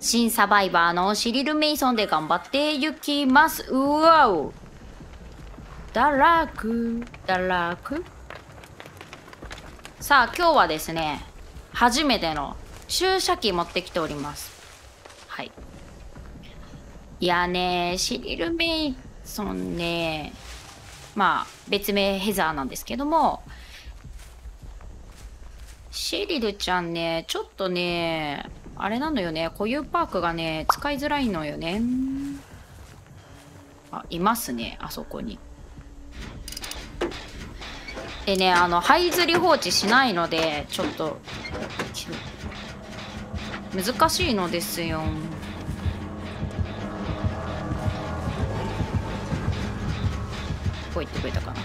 新サバイバーのシリル・メイソンで頑張っていきます。うわお。だらくだらくさあ今日はですね初めての注射器持ってきております。はい。いやねシリル・メイソンねまあ別名ヘザーなんですけどもシリルちゃんねちょっとねあれなのよね固有パークがね使いづらいのよね。あいますねあそこに。でねあの這いずり放置しないのでちょっと難しいのですよ。ってくれたかな。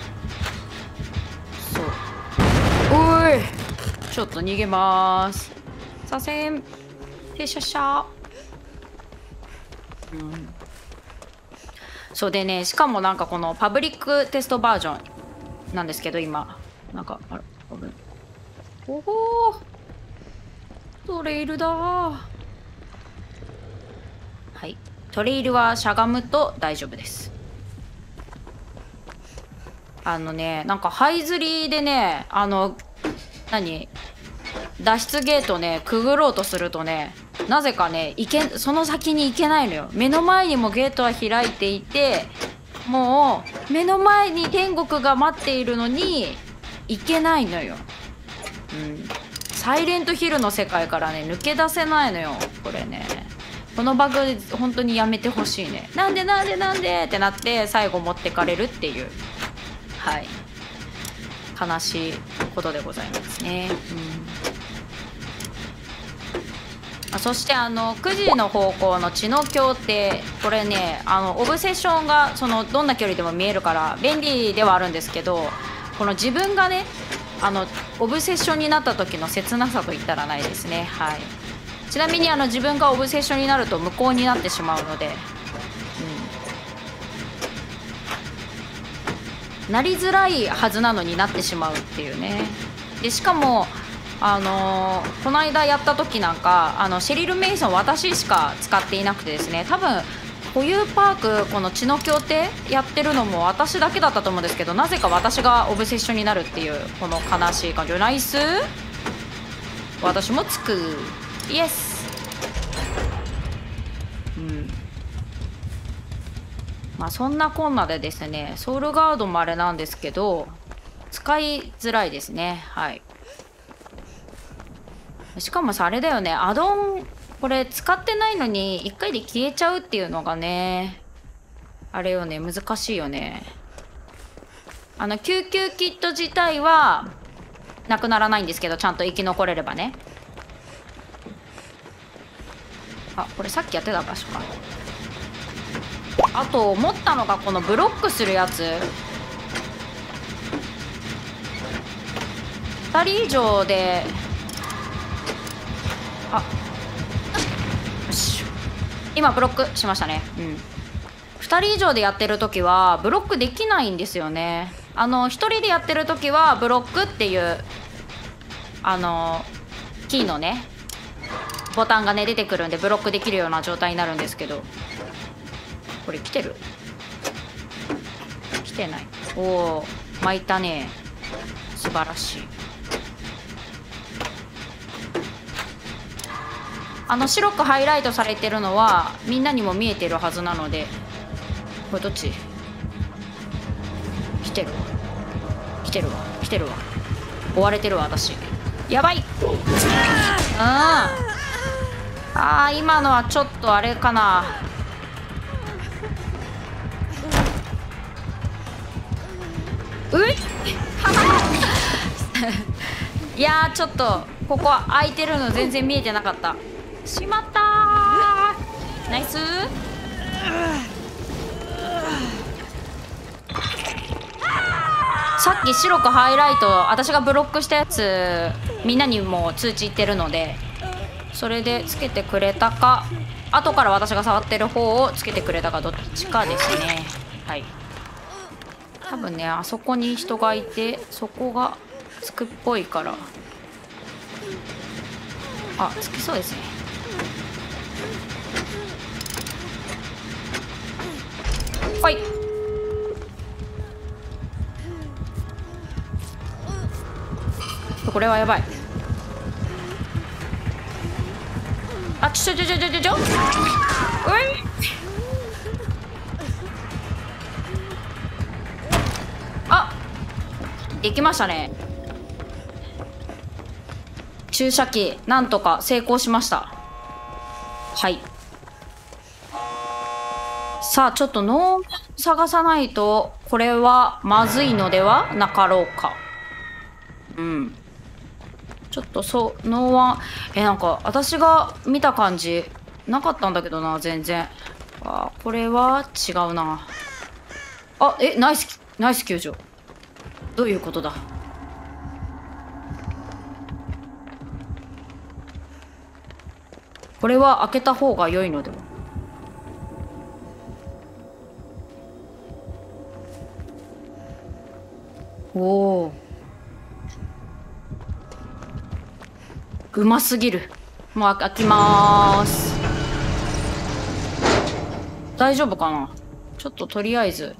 そう。おい。ちょっと逃げます。左遷。停車したうん。そうでねしかもなんかこのパブリックテストバージョンなんですけど今。なんかあれおおトレイルだはい。トレイルはしゃがむと大丈夫ですあのねなんか這いずりでねあの何？脱出ゲートねくぐろうとするとねなぜかね行けその先に行けないのよ。目の前にもゲートは開いていてもう目の前に天国が待っているのに行けないのよ。うん。サイレントヒルの世界からね抜け出せないのよこれね。このバグ本当にやめてほしいね。なんでなんでなんでってなって最後持ってかれるっていう。はい。悲しいことでございますね。うん。そしてあの9時の方向の血の協定。これねあのオブセッションがそのどんな距離でも見えるから便利ではあるんですけどこの自分がねあのオブセッションになった時の切なさといったらないですね。はい。ちなみにあの自分がオブセッションになると無効になってしまうので、なりづらいはずなのになってしまうっていうね。でしかもあのー、この間やった時なんかあのシェリル・メイソン私しか使っていなくてですね。多分保有パークこの血の協定やってるのも私だけだったと思うんですけどなぜか私がオブセッションになるっていうこの悲しい感じナイス？私もつく。イエスうんまあそんなこんなでですねソウルガードもあれなんですけど使いづらいですね。はい。しかもさあれだよねアドオンこれ使ってないのに1回で消えちゃうっていうのがねあれよね難しいよね。あの救急キット自体はなくならないんですけどちゃんと生き残れればね。あこれさっきやってた場所か。あと思ったのがこのブロックするやつ。2人以上で。あ。よし。今ブロックしましたね。うん。2人以上でやってる時はブロックできないんですよね。あの1人でやってる時はブロックっていうあのキーのねボタンがね出てくるんでブロックできるような状態になるんですけど。これ来てる。来てない。おお巻いたね。素晴らしい。あの白くハイライトされてるのはみんなにも見えてるはずなのでこれどっち？来てるわ。来てるわ。来てるわ。追われてるわ私。やばい。ああー今のはちょっとあれかな。う いいやちょっとここ空いてるの全然見えてなかった。しまったナイス。さっき白くハイライト私がブロックしたやつみんなにも通知いってるのでそれでつけてくれたか後から私が触ってる方をつけてくれたかどっちかですね。はい。分ねあそこに人がいてそこがつくっぽいから。あつきそうですね。はい。これはやばい。あちょちょちょちょちょちょ。うい。できましたね。注射器なんとか成功しました。はい。さあちょっと脳探さないとこれはまずいのではなかろうか。うん。ちょっとそう脳はえなんか私が見た感じなかったんだけどな全然。あこれは違うな。あえナイスナイス救助どういうことだ？これは開けた方が良いのではおおうますぎる。もう開きます。大丈夫かな？ちょっととりあえず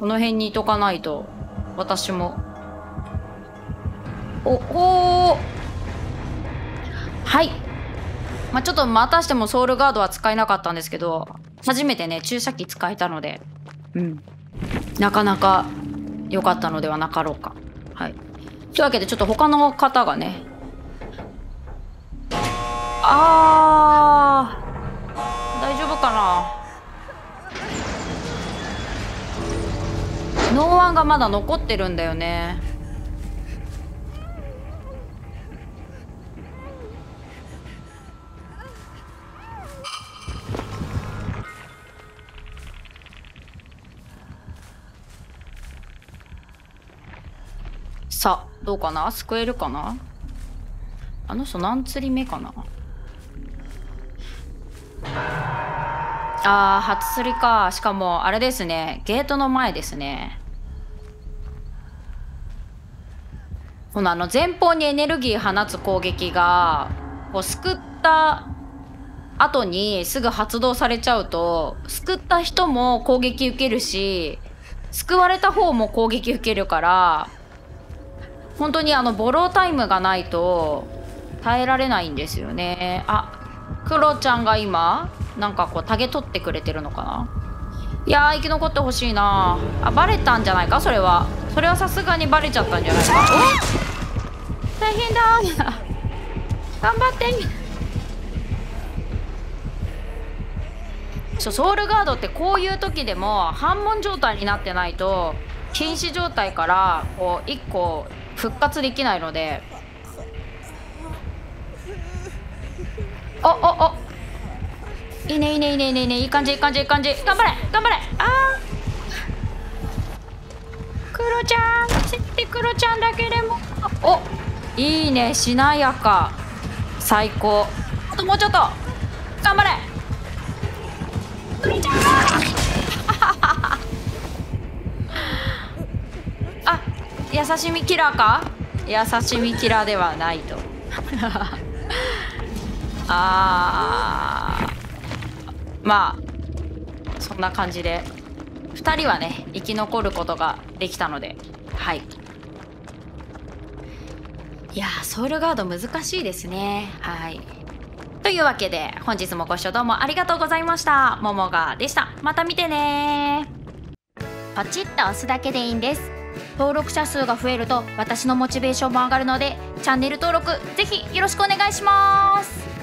この辺にいとかないと。私も。おおはい。まあ、ちょっとまたしてもソウルガードは使えなかったんですけど初めてね注射器使えたのでうん。なかなか良かったのではなかろうか。はい。というわけでちょっと他の方がね。あーノーワンがまだ残ってるんだよね。さあどうかな？救えるかな？あの人何釣り目かな？あー初釣りか。しかもあれですね。ゲートの前ですね。このあの前方にエネルギー放つ攻撃がこう救った後にすぐ発動されちゃうと救った人も攻撃受けるし救われた方も攻撃受けるから本当にあのボロータイムがないと耐えられないんですよね。あクロちゃんが今なんかこうタゲ取ってくれてるのかな？いやー生き残ってほしいなあバレたんじゃないか？それは。それはさすがにバレちゃったんじゃないか？大変だ頑張って。そうソウルガードってこういう時でも反問状態になってないと禁止状態からこう1個復活できないので。おおお。いいねいいねいいねいいね。いい感じいい感じいい感じ。頑張れ頑張れ。あー。クロちゃん。せってクロちゃんだけでも。おいいね。しなやか。最高。あともうちょっと。頑張れ。クロちゃん。あ優しみキラーか？優しみキラーではないと。あー。まあそんな感じで。2人はね生き残ることができたので。はい。いやソウルガード難しいですね。はい。というわけで本日もご視聴どうもありがとうございました。ももがでした。また見てねポチッと押すだけでいいんです。登録者数が増えると私のモチベーションも上がるのでチャンネル登録ぜひよろしくお願いします